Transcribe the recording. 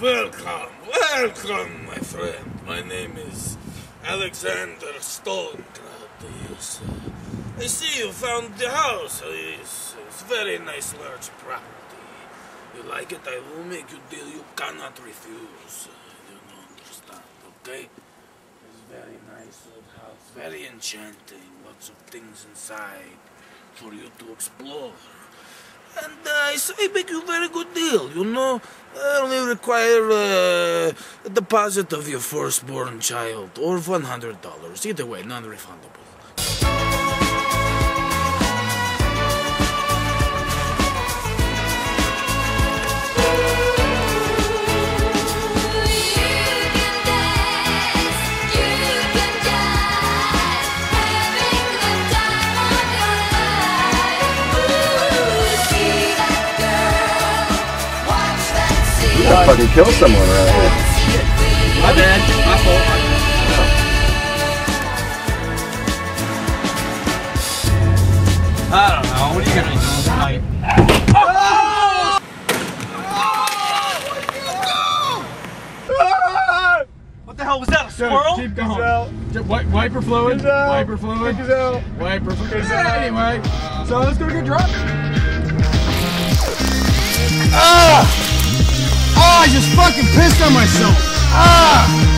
Welcome, welcome, my friend. My name is Alexander Stonegrad. Yes. I see you found the house. Uh, it's, it's very nice, large property. You like it, I will make you deal you cannot refuse. Uh, you don't understand, okay? It's very nice old house, very enchanting. Lots of things inside for you to explore. And uh, I make you a very good deal, you know. I only require uh, a deposit of your firstborn child, or $100. Either way, non-refundable. You gotta fucking kill someone around here. My bad. My fault. I don't know. What are you gonna do tonight? What the hell was that? A squirrel? Keep going. Just wi- wiper fluid. Wiper fluid. Wiper fluid. Anyway, so let's go get drunk. Ah! Just fucking pissed on myself. Ah!